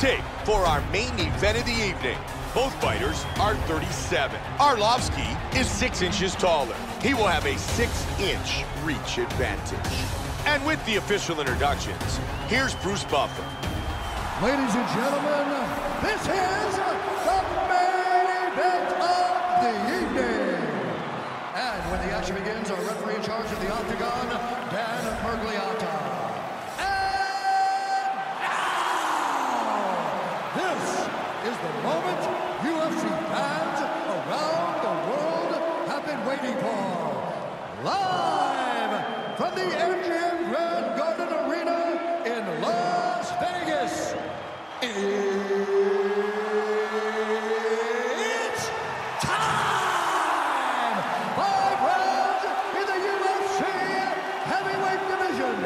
tape for our main event of the evening. Both fighters are 37. Arlovski is six inches taller. He will have a six-inch reach advantage. And with the official introductions, here's Bruce Buffer. Ladies and gentlemen, this is the main event of the evening. And when the action begins, our referee in charge of the Octagon, Dan Miragliotta. And now, this is the moment UFC fans around the have for. Live from the MGM Grand Garden Arena in Las Vegas. It's time! Five rounds in the UFC heavyweight division.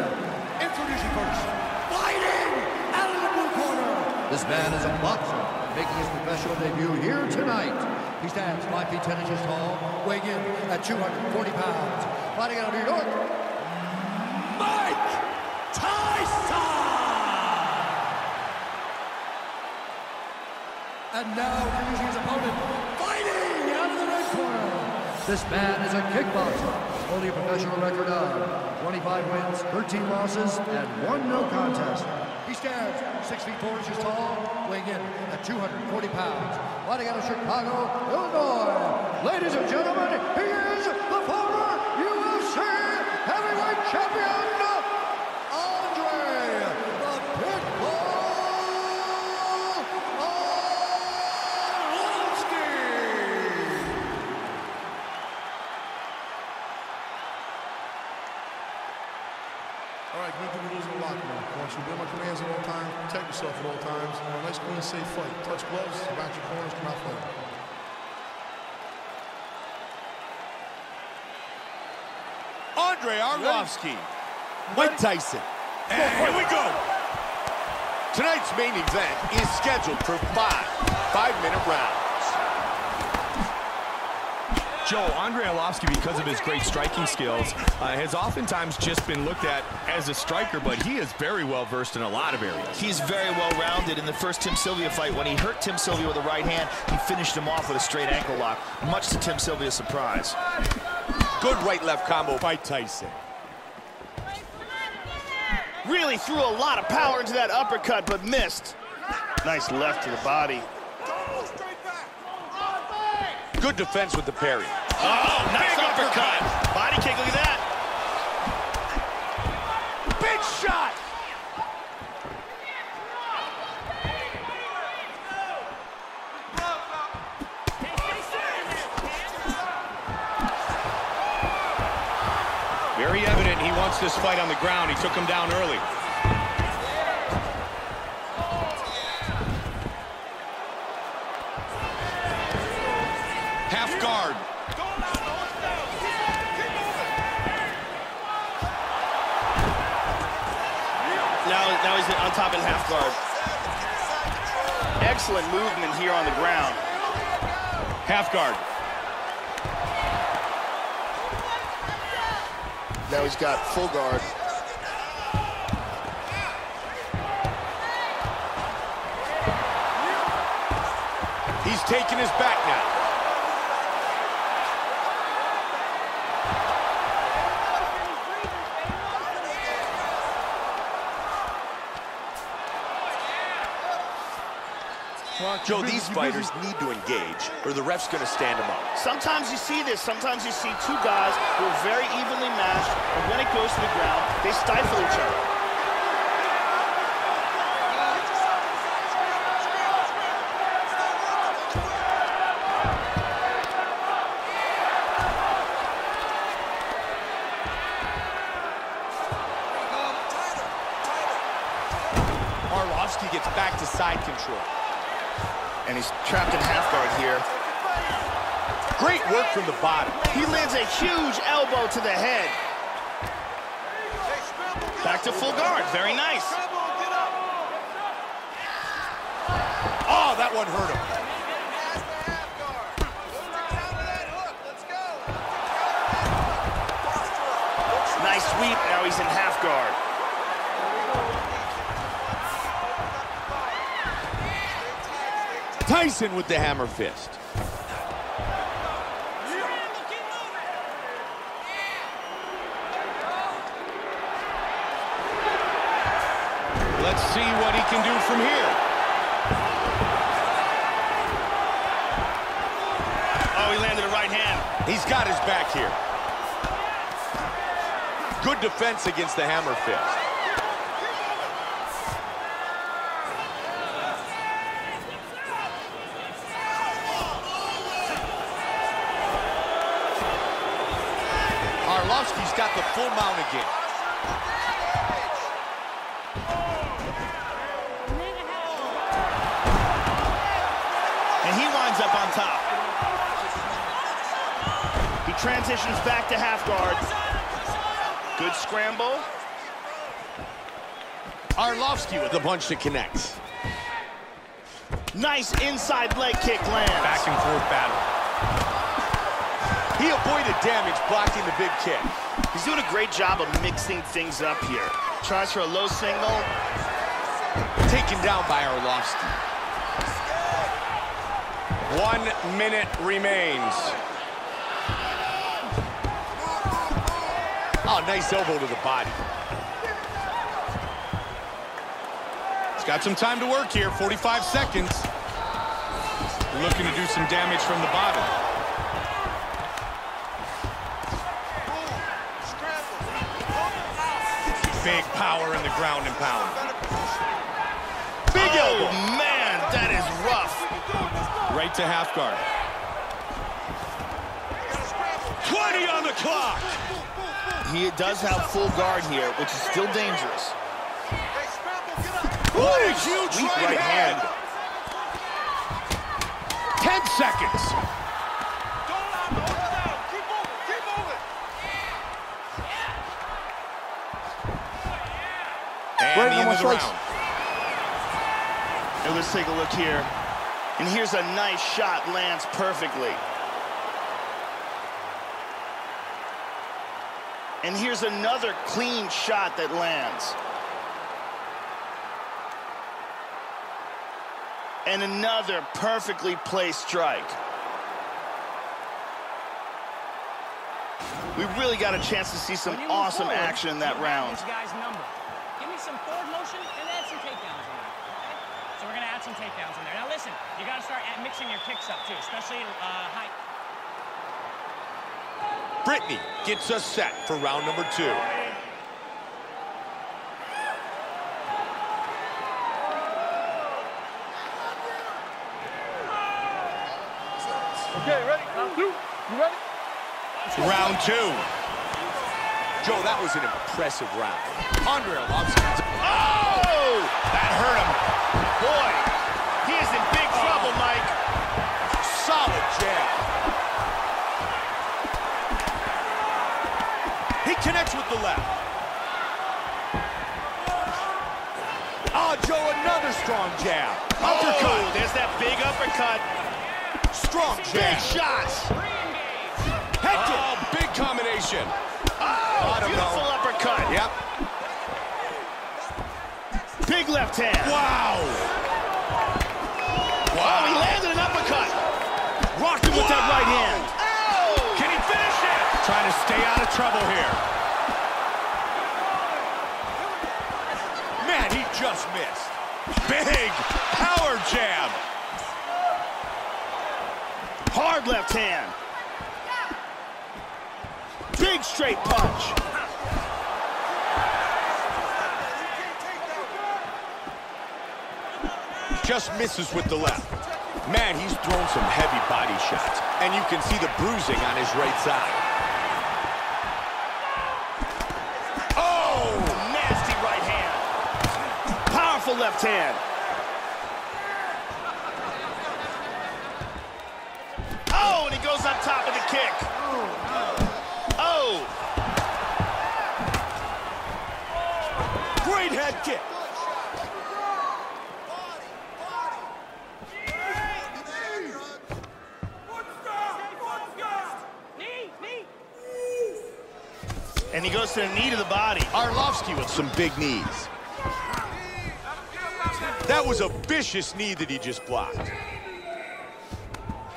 Introducing first, fighting out of the blue corner. This man is a boxer, making his professional debut here tonight. He stands 5 feet 10 inches tall, weighing in at 240 pounds. Fighting out of New York, Mike Tyson! And now introducing his opponent, fighting out of the red corner. This man is a kickboxer, holding a professional record of 25 wins, 13 losses, and one no contest. He stands 6 feet 4 inches tall, weighing in at 240 pounds. Fighting out of Chicago, Illinois. Ladies and gentlemen, he is the former UFC heavyweight champion, Andrei the Pitbull Arlovski. All right, good thing losing the locker room. I want you to obey my commands at all times, protect yourself at all times. I want a nice, clean, safe fight. Touch gloves, back your corners, come out fighting. Andrei Arlovski. Mike Tyson. And here we go. Tonight's main event is scheduled for five five-minute rounds. Joe, Andrei Arlovski, because of his great striking skills, uh, has oftentimes just been looked at as a striker, but he is very well versed in a lot of areas. He's very well rounded in the first Tim Sylvia fight. When he hurt Tim Sylvia with a right hand, he finished him off with a straight ankle lock, much to Tim Sylvia's surprise. Good right-left combo by Tyson. Really threw a lot of power into that uppercut, but missed. Nice left to the body. Good defense with the parry. Oh, nice uppercut. Body kick, look at that. Big shot! Very evident he wants this fight on the ground. He took him down early. Half guard. Now, now he's on top in half guard. Excellent movement here on the ground. Half guard. Now he's got full guard. He's taking his back now. Joe, these fighters need to engage, or the ref's going to stand them up. Sometimes you see this. Sometimes you see two guys who are very evenly matched, and when it goes to the ground, they stifle each other. And he's trapped in half guard here. Great work from the bottom. He lands a huge elbow to the head. Back to full guard. Very nice. Oh, that one hurt him. Nice sweep. Now he's in half guard. Tyson with the hammer fist. Let's see what he can do from here. Oh, he landed a right hand. He's got his back here. Good defense against the hammer fist. Arlovski's the full mount again. And he winds up on top. He transitions back to half guard. Good scramble. Arlovski with a punch that connects. Nice inside leg kick lands. Back and forth battle. He avoided damage blocking the big kick. He's doing a great job of mixing things up here. Tries for a low single. Taken down by Arlovski. One minute remains. Oh, nice elbow to the body. He's got some time to work here, 45 seconds. Looking to do some damage from the bottom. Big power in the ground and pound. Big oh, elbow. man, that is rough. Right to half guard. 20 on the clock. He does have full guard here, which is still dangerous. What a huge right hand. 10 seconds. Right the end of the strikes. round. And let's take a look here. And here's a nice shot, lands perfectly. And here's another clean shot that lands. And another perfectly placed strike. We really got a chance to see some When you move awesome forward, action in that you grab round. Some forward motion and add some takedowns in there. Okay? So we're gonna add some takedowns in there. Now listen, you gotta start at mixing your kicks up too, especially uh, high. Brittany gets us set for round number two. Okay, ready? Round two. You ready? Round two. Joe, that was an impressive round. Andrei Arlovski. Oh! That hurt him. Boy, he is in big trouble, Mike. Solid jab. He connects with the left. Oh, Joe, another strong jab. Uppercut. Oh, there's that big uppercut. Strong Big shots. Kick. Oh, big combination. Bottom beautiful uppercut. Yep. Big left hand. Wow. Oh, he landed an uppercut. Rocked him with that right hand. Oh! Can he finish it? Trying to stay out of trouble here. Man, he just missed. Big power jab. Hard left hand. Big straight punch. Just misses with the left. Man, he's thrown some heavy body shots. And you can see the bruising on his right side. Oh, nasty right hand. Powerful left hand. And he goes to the knee to the body. Arlovski with some big knees. That was a vicious knee that he just blocked.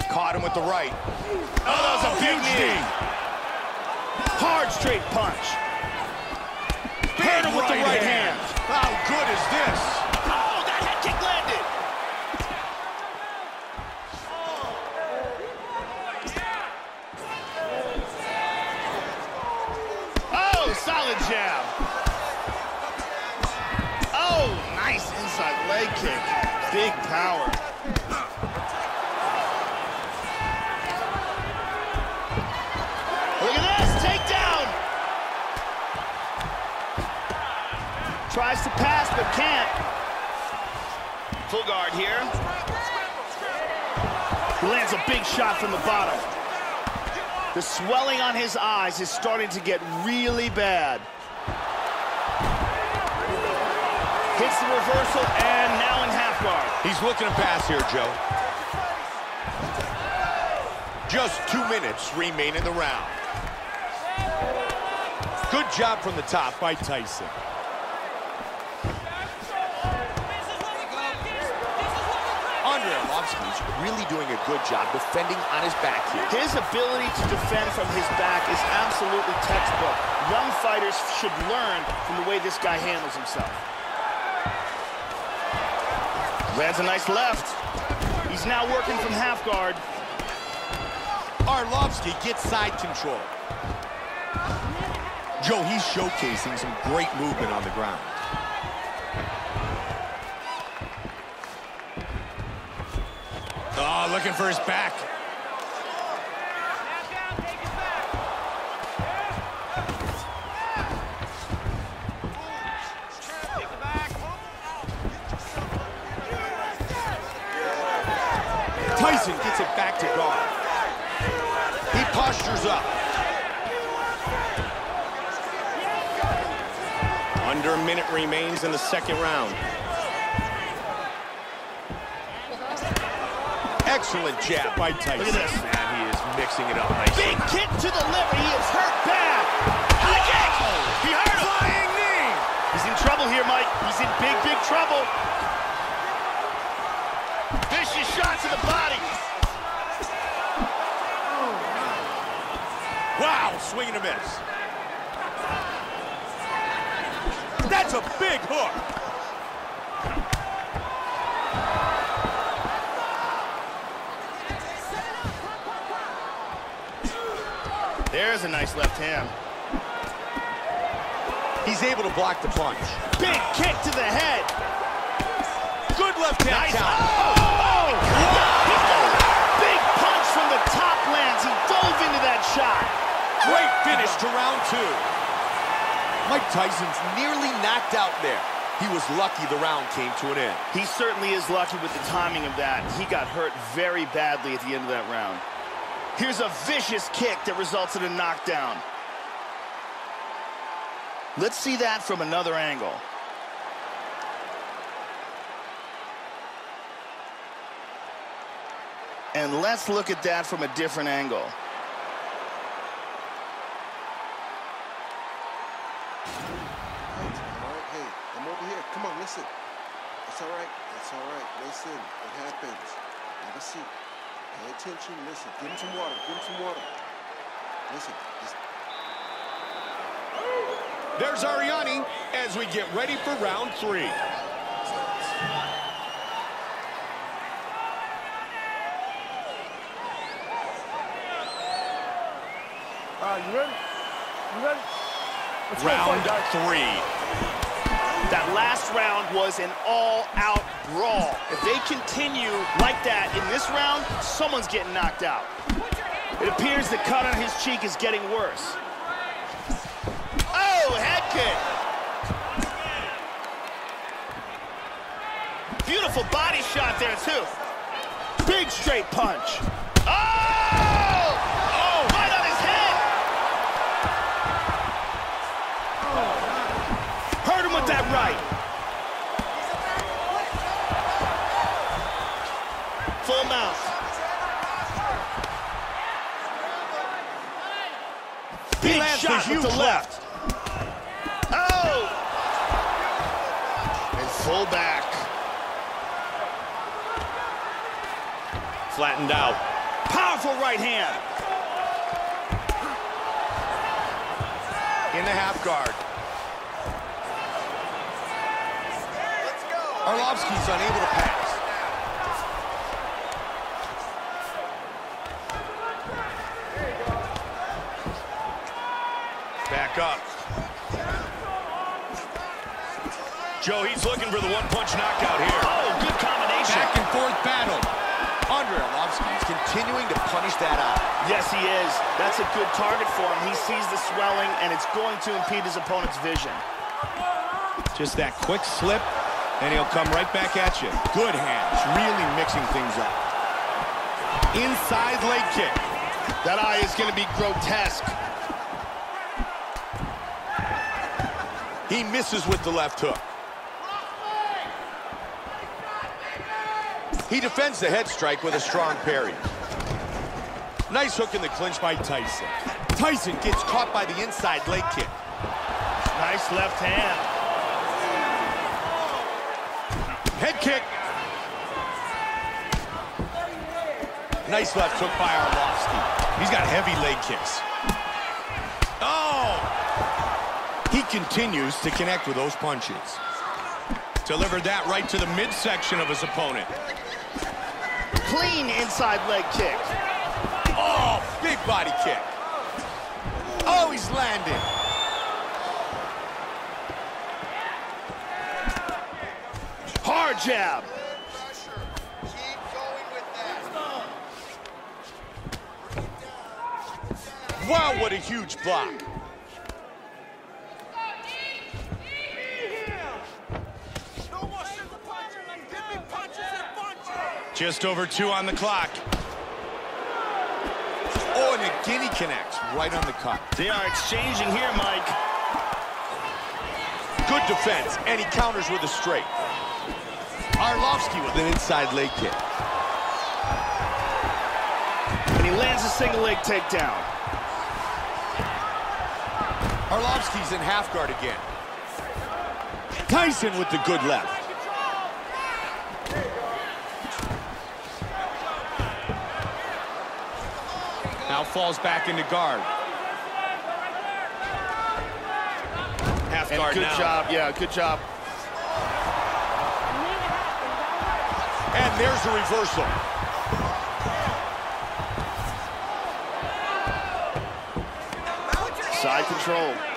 Caught him with the right. Oh, that was a big knee. Hard straight punch. Hit him with the right hand. How good is this? Tries to pass, but can't. Full guard here. He lands a big shot from the bottom. The swelling on his eyes is starting to get really bad. Hits the reversal and now in half guard. He's looking to pass here, Joe. Just two minutes remain in the round. Good job from the top by Tyson. Arlovski's really doing a good job defending on his back here. His ability to defend from his back is absolutely textbook. Young fighters should learn from the way this guy handles himself. Lands a nice left. He's now working from half guard. Arlovski gets side control. Joe, he's showcasing some great movement on the ground. Oh, looking for his back. Tyson gets it back to guard. He postures up. Under a minute remains in the second round. Excellent jab by Tyson. Look at this. And he is mixing it up nicely. Big kick to the liver. He is hurt bad. High kick. Oh, he hurt him. Flying knee. He's in trouble here, Mike. He's in big, big trouble. Vicious shot to the body. Wow, swing and a miss. That's a big hook. There's a nice left hand. He's able to block the punch. Big kick to the head. Good left hand Nice. Oh! oh. Big punch from the top lands. He dove into that shot. Great finish to round two. Mike Tyson's nearly knocked out there. He was lucky the round came to an end. He certainly is lucky with the timing of that. He got hurt very badly at the end of that round. Here's a vicious kick that results in a knockdown. Let's see that from another angle. And let's look at that from a different angle. Hey, I'm over here. Come on, listen. It's all right. It's all right. Listen, it happens. Have a seat. Pay attention. Listen. Give him some water. Give him some water. Listen. Just There's Arianny as we get ready for round three. Uh, you ready? You ready? Let's Round fight. three. That last round was an all-out brawl. If they continue like that in this round, someone's getting knocked out. It appears the cut on his cheek is getting worse. Oh, head kick. Beautiful body shot there, too. Big straight punch. Oh! Oh, right on his head. Hurt him with that right. Full mount. Big lands the shot with huge the left. Oh! And full back. Flattened out. Powerful right hand. In the half guard. Arlovski's unable to pass. Back up. Joe, he's looking for the one-punch knockout here. Oh, good combination. Back and forth battle. Andrei Arlovski is continuing to punish that eye. Yes, he is. That's a good target for him. He sees the swelling, and it's going to impede his opponent's vision. Just that quick slip, and he'll come right back at you. Good hands, really mixing things up. Inside leg kick. That eye is going to be grotesque. He misses with the left hook. He defends the head strike with a strong parry. Nice hook in the clinch by Tyson. Tyson gets caught by the inside leg kick. Nice left hand. Head kick. Nice left hook by Arlovski. He's got heavy leg kicks. Oh! He continues to connect with those punches. Delivered that right to the midsection of his opponent. Clean inside leg kick. Oh, big body kick. Oh, he's landing. Hard jab. Wow, what a huge block. Just over two on the clock. Oh, and he connects right on the cut. They are exchanging here, Mike. Good defense, and he counters with a straight. Arlovski with an inside leg kick. And he lands a single leg takedown. Arlovski's in half guard again. Tyson with the good left. Now falls back into guard. Half And guard good now. job, yeah, good job. And there's a reversal. Side control.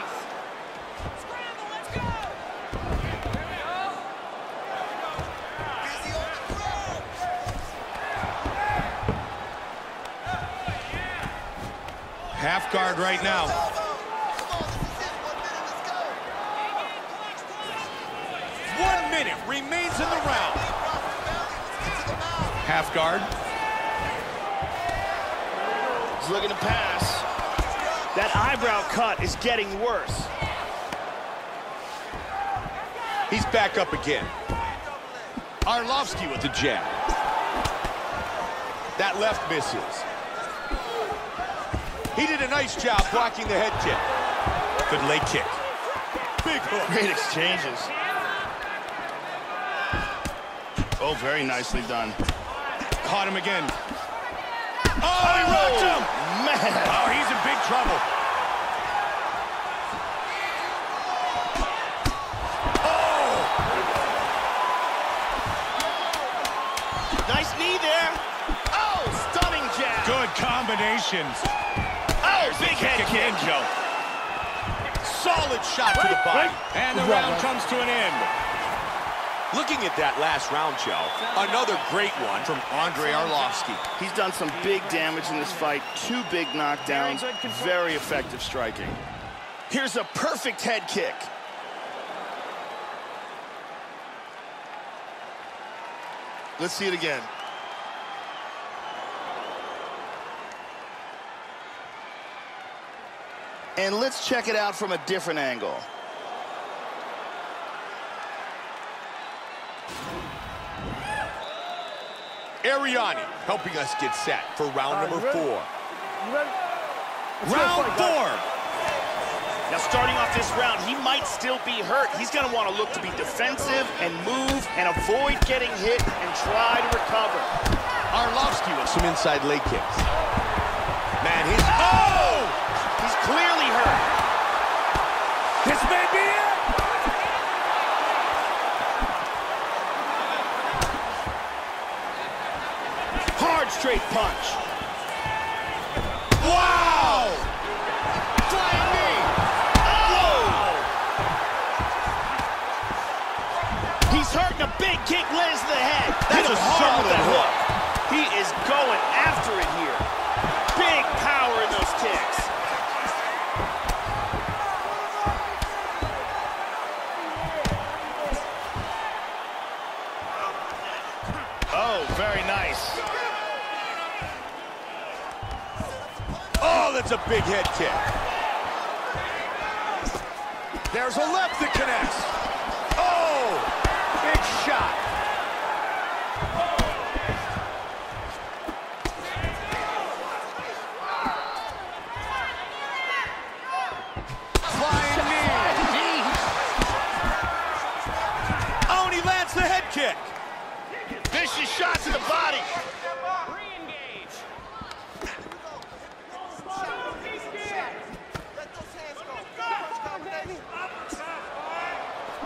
Half guard right now. One minute remains in the round. Half guard. He's looking to pass. That eyebrow cut is getting worse. He's back up again. Arlovski with the jab. That left misses. He did a nice job blocking the head kick. Good leg kick. Big hook. Great exchanges. Oh, very nicely done. Caught him again. Oh, oh he rocked him. Man. Oh, he's in big trouble. Oh! Nice knee there. Oh, stunning jab. Good combinations. Big head kick. Again, Joe. Solid shot to the body. And the round comes to an end. Looking at that last round, Joe, another great one from Andrei Arlovski. He's done some big damage in this fight. Two big knockdowns. Very effective striking. Here's a perfect head kick. Let's see it again. And let's check it out from a different angle. Arianny helping us get set for round Uh, number you ready? four. You ready? Round fight, guys. four. Now, starting off this round, he might still be hurt. He's going to want to look to be defensive and move and avoid getting hit and try to recover. Arlovski with some inside leg kicks. Man, he's... Oh! He's clearly hurt. This may be it! Hard straight punch. Wow! Flying knee! Oh! He's hurting a big kick lands to the head. That's a hard with solid that hook. He is going after it here. That's a big head kick. There's a left that connects.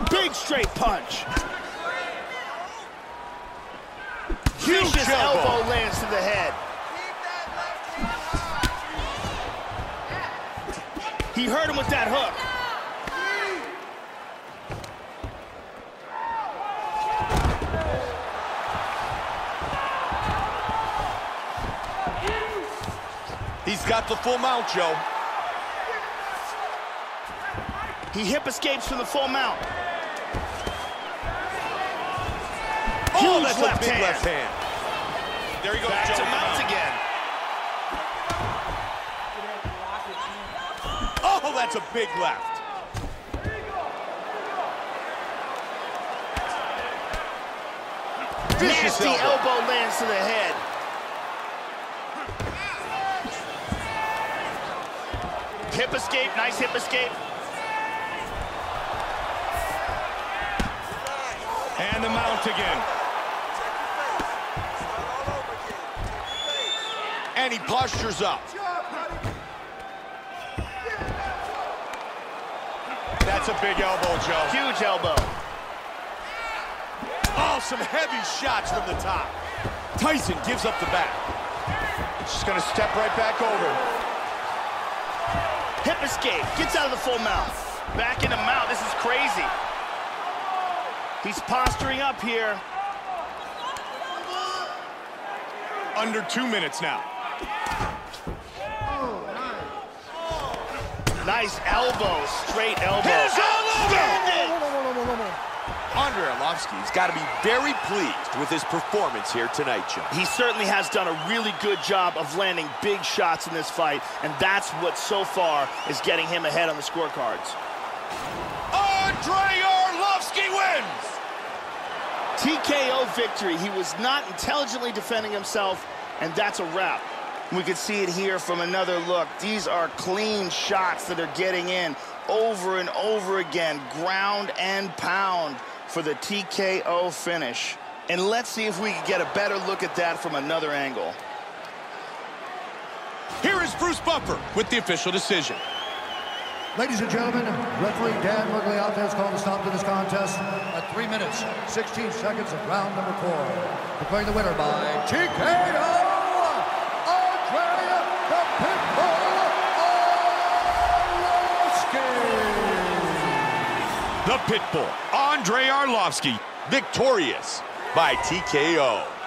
Big straight punch. Huge Vicious elbow. elbow lands to the head. He hurt him with that hook. He's got the full mount, Joe. He hip escapes from the full mount. Huge oh, that's left a big hand. left hand. There he goes, Back to mount again. Oh, that's a big left. Vicious Nasty elbow. elbow lands to the head. Hip escape, nice hip escape. And the mount again. And he postures up. That's a big elbow, Joe. Huge elbow. Oh, some heavy shots from the top. Tyson gives up the back. She's gonna step right back over. Hip escape, gets out of the full mount. Back in the mount, this is crazy. He's posturing up here. Under two minutes now. Nice elbow, straight elbow. His elbow! Andrei Arlovski's got to be very pleased with his performance here tonight, Joe. He certainly has done a really good job of landing big shots in this fight, and that's what so far is getting him ahead on the scorecards. Andrei Arlovski wins! TKO victory. He was not intelligently defending himself, and that's a wrap. We can see it here from another look. These are clean shots that are getting in over and over again, ground and pound for the TKO finish. And let's see if we can get a better look at that from another angle. Here is Bruce Buffer with the official decision. Ladies and gentlemen, referee Dan Miragliotta has called a stop to this contest at 3 minutes, 16 seconds of round number four. Declaring the winner by TKO, Pitbull, Andrei Arlovski, victorious by TKO.